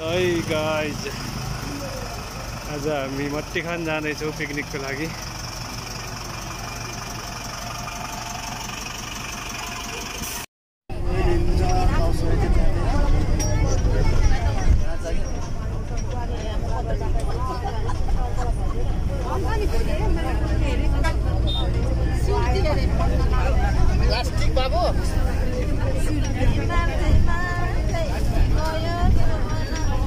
है गाइज आज हामी मट्टी खान जाँदैछौँ पिकनिकको लागि। प्लास्टिक बाबु।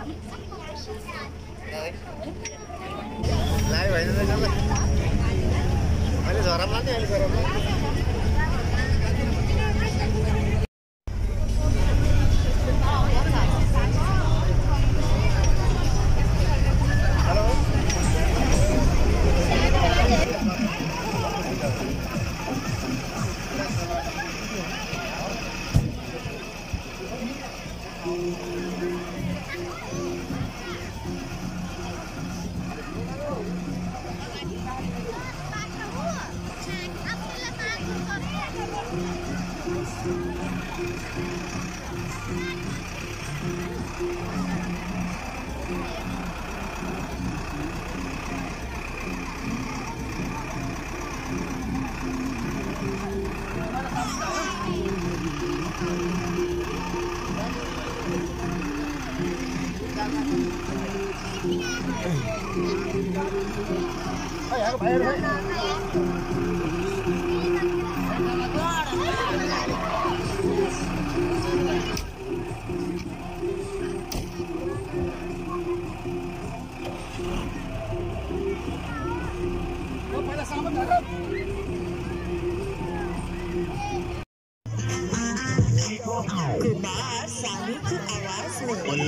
सरी भाउजू लायो भएन त ल अहिले झरममा नि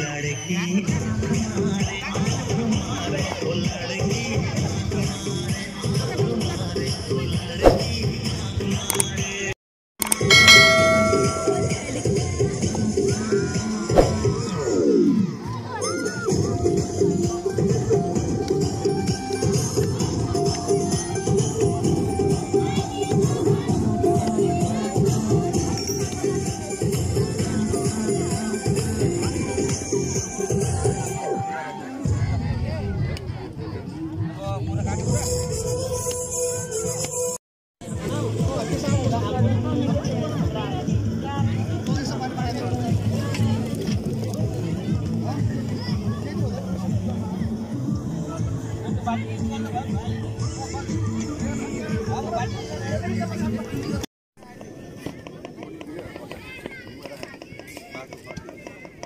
अहिले झरममा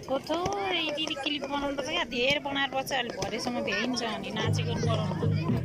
थोथो यति क्लिप बनाउनु पर्छ क्या धेरै बनाएर बस्छ अहिले भरेसम्म भ्याइन्छ अनि नाचेको बनाउनु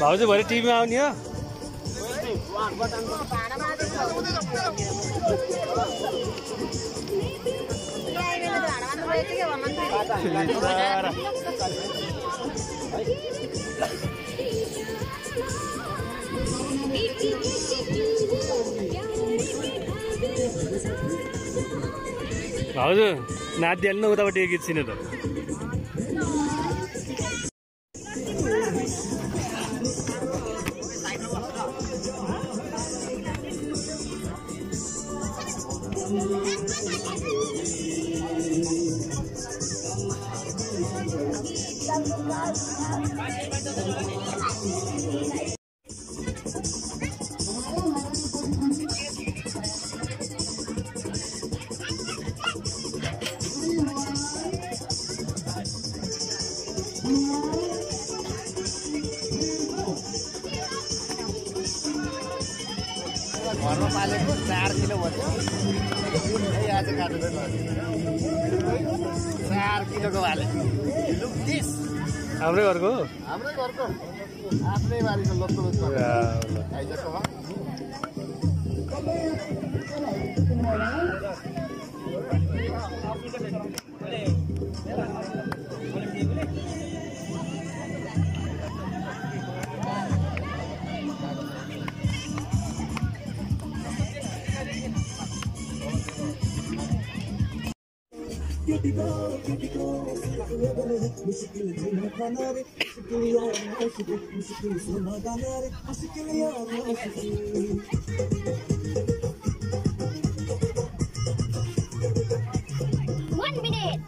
भाउजू भरे टिभीमा आउने हो। भाउजू नाचिहाल्नु न उतापट्टि गीत छिन त। पालेको चार किलो भयो आज काटेर चार किलोको भाले लुक तिस हाम्रै घरको हाम्रै घरको आफ्नै बारीको local One minute.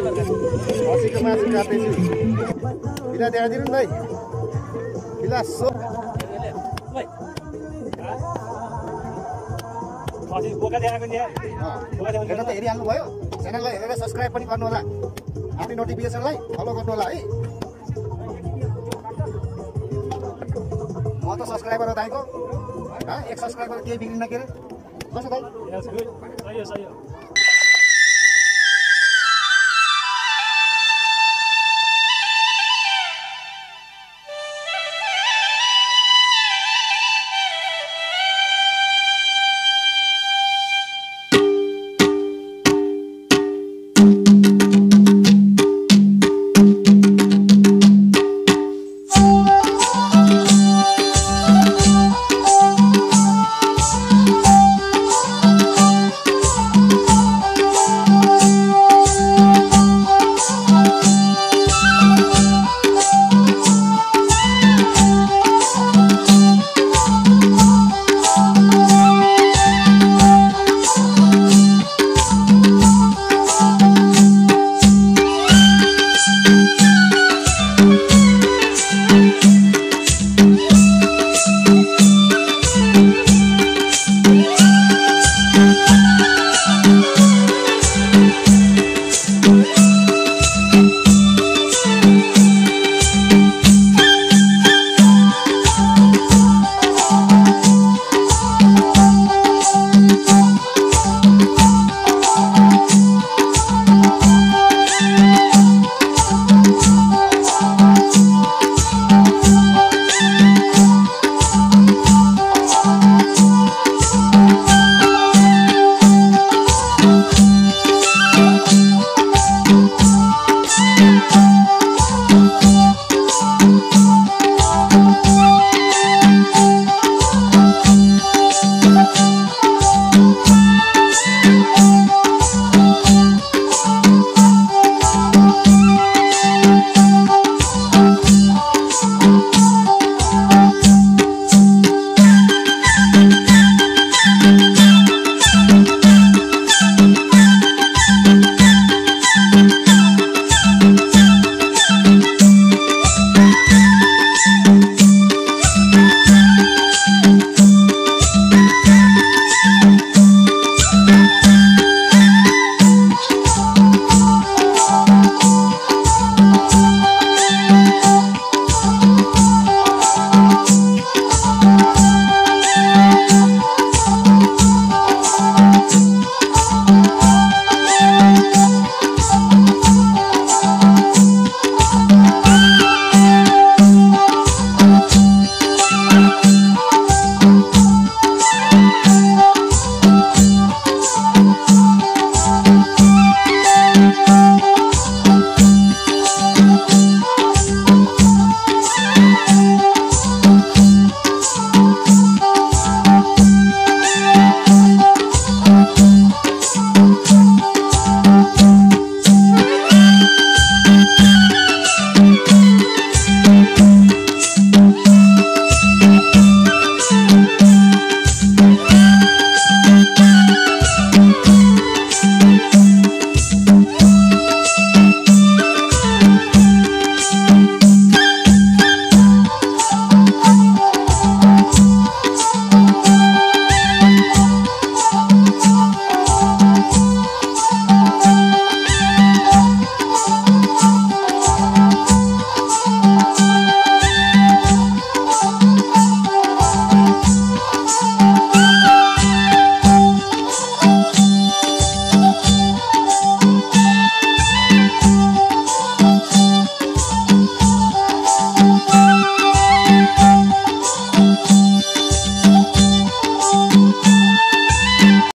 खसीको मासु काट्दैछु बिना देखाइदिनु भाइ। बिला सो हेर्न त हेरिहाल्नु भयो। च्यानललाई हेरेर सब्सक्राइब पनि गर्नु होला। आफ्नो नोटिफिकेसनलाई फलो गर्नु होला है। म त सब्सक्राइबर हो दाइको। एक सब्सक्राइबर केही बिग्रिन के अरे? कसो दाइ?